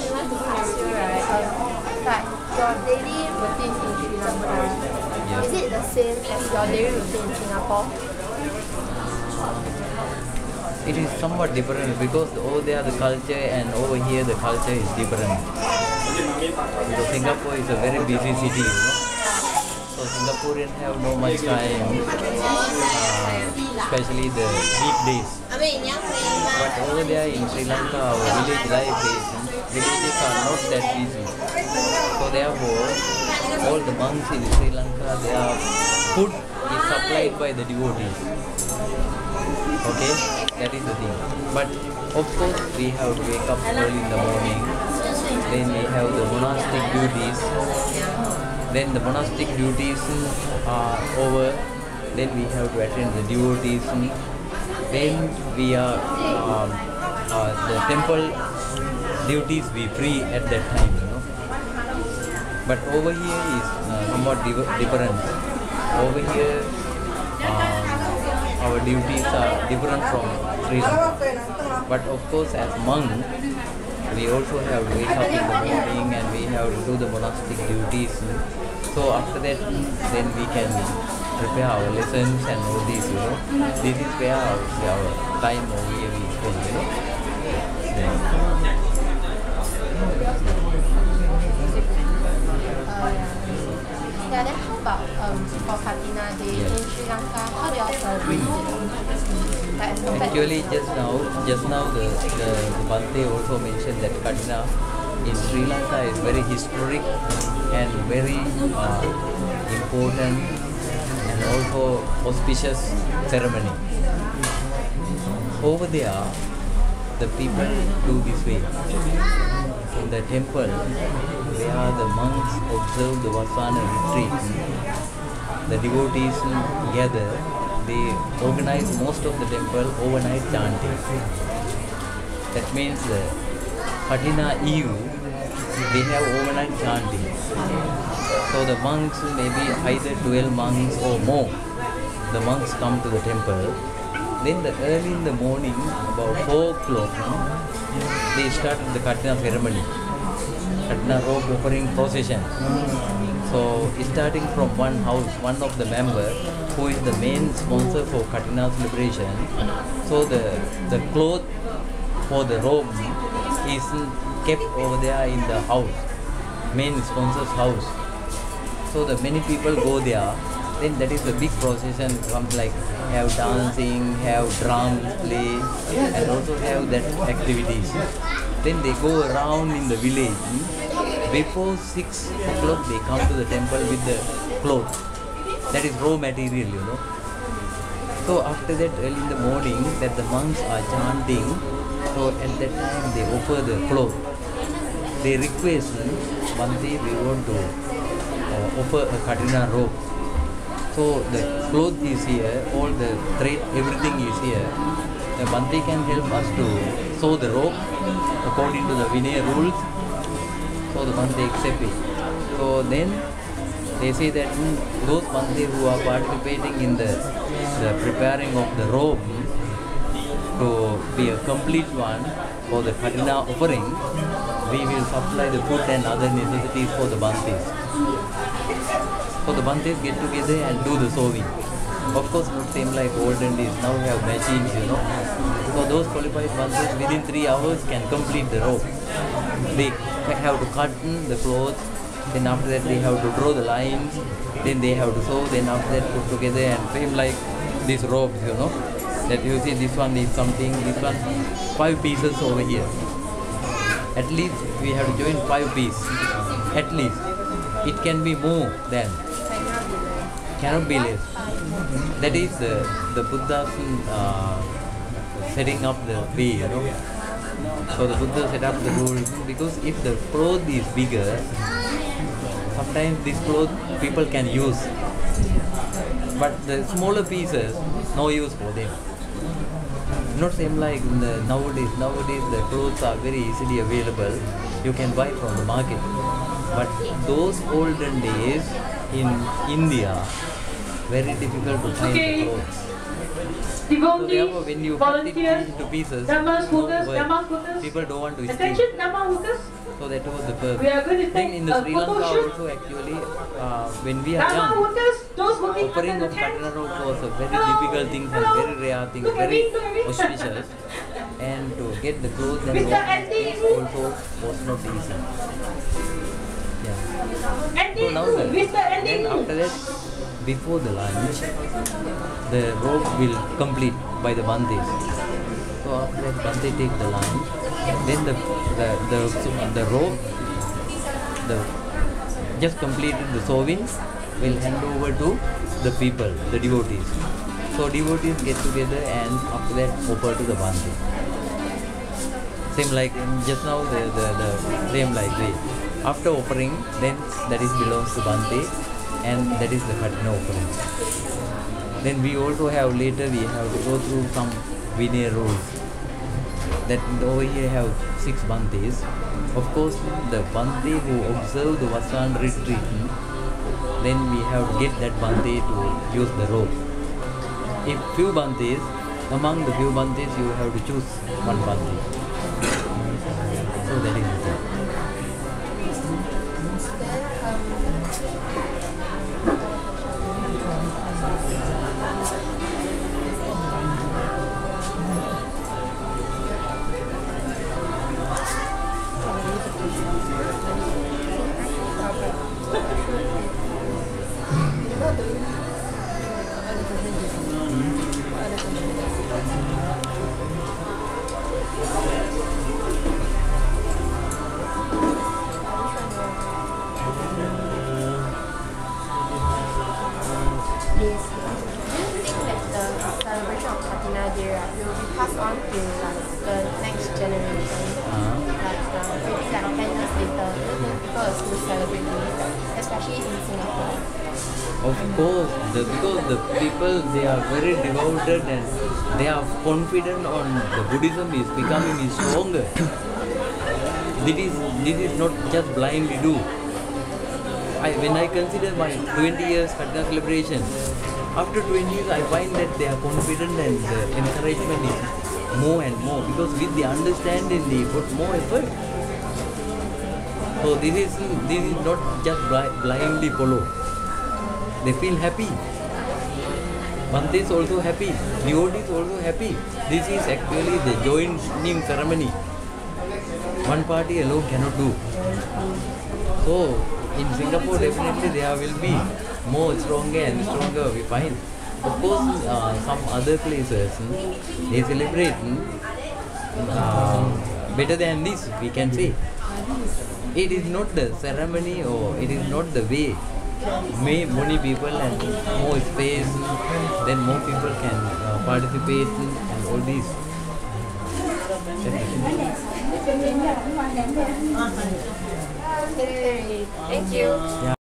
we want to you, right? Um, like your daily routine in Sri Lanka, Yeah. is it the same as your daily routine in Singapore? It is somewhat different because over there the culture and over here the culture is different. Because Singapore is a very busy city, you know. So Singaporean have no much time, uh, especially the weekdays. But over there in Sri Lanka, our village life is villages are not that easy. So therefore, all the monks in Sri Lanka, their food is supplied by the devotees. Okay, that is the thing. But of course, we have to wake up early in the morning. Then we have the monastic duties. Then the monastic duties are over. Then we have to attend the devotees. Then we are um, uh, the temple duties we free at that time. You know. But over here is uh, somewhat different. Over here, um, our duties are different from Lanka. But of course, as monk, we also have to wake up in the morning and we have to do the monastic duties. So after that, then we can prepare our lessons and all this. You know, this is where our, our time over here we spend. You know. Yeah. Then how about um, for Katina Day in Sri Lanka? How do you all celebrate it? Like, as compared to- Actually, just now, just now the, the, the Bante also mentioned that Katina in Sri Lanka is very historic and very uh, important and also auspicious ceremony. Over there, the people do this way. In the temple, where the monks observe the Vasana retreat, the devotees gather, they organize most of the temple overnight chanting. That means uh, the Katina Eve, they have overnight chanting. So the monks, maybe either 12 monks or more, the monks come to the temple. Then the early in the morning, about 4 o'clock, they start the Katina ceremony. Katina robe offering procession. So starting from one house, one of the member who is the main sponsor for Katina celebration. So the the cloth for the robe is kept over there in the house, main sponsor's house. So the many people go there. Then that is the big procession. Comes like have dancing, have drums play, and also have that activities. Then they go around in the village. Before six o'clock, they come to the temple with the cloth. That is raw material, you know. So after that, early in the morning, that the monks are chanting. So at that time, they offer the cloth. They request, Bante, we want to uh, offer a Katina robe. So the cloth is here, all the thread, everything is here. The Bante can help us to sew the robe according to the Vinaya rules. So the accept it. So then they say that mm, those Bante who are participating in the, the preparing of the robe to be a complete one for the Katina offering, we will supply the food and other necessities for the Bantes. So the Bantes get together and do the sewing. Of course, not same like olden days. Now we have machines, you know. So those qualified Bantes within three hours can complete the rope. They have to cut the clothes. Then after that they have to draw the lines. Then they have to sew. Then after that put together and frame like these ropes, you know. That you see this one is something, this one five pieces over here. At least we have to join five pieces. At least. It can be more than cannot be less. That is the the Buddha's uh, setting up the way, you know. So the Buddha set up the rule because if the cloth is bigger, sometimes this cloth people can use. But the smaller pieces, no use for them. Not same like in the nowadays. Nowadays the clothes are very easily available. You can buy from the market. But those olden days in India, very difficult to find the clothes. So devotees, therefore, when you volunteers, into pieces, Dhamma no scooters, work. Dhamma scooters. people don't want to. Attention, Dhamma hookers. So that was the purpose. We are going to take in the Sri Lanka also actually, uh, when we are young, hookers, those working offering of. Katina rope was a very difficult thing very rare thing, very me, look at me. auspicious. and to get the clothes and rope also was not easy. Yeah. Andy, So now Mr. Andy. then after that, before the lunch, the rope will complete by the Bantes. So after that, Bante take the lunch. Then the the the, the rope, the just completed the sewing, will hand over to the people, the devotees. So devotees get together and after that offer to the Bante. Same like just now the, the, the same like way. After offering, then that is belongs to Bante and that is the Katina offering. Then we also have later we have to go through some Vinaya rules. That over here have six Bantes. Of course the Bante who observe the Vasan retreat, then we have to get that Bante to use the rope. If few Bantes, among the few Bantes you have to choose one Bante. Especially in Singapore? Of course, the, because the people they are very devoted and they are confident on the Buddhism is becoming stronger. this is this is not just blindly do. I, when I consider my 20 years Katina celebration, after 20 years I find that they are confident and the encouragement is more and more because with the understanding they put more effort. So this is this is not just blindly follow. They feel happy. Bante is also happy. Devotee is also happy. This is actually the joint joining ceremony. One party alone cannot do. So in Singapore definitely there will be more stronger and stronger we find. Of course uh, some other places hmm, they celebrate hmm, uh, better than this we can say. It is not the ceremony or it is not the way. May many people and more space, then more people can uh, participate and all these. Thank you. Yeah.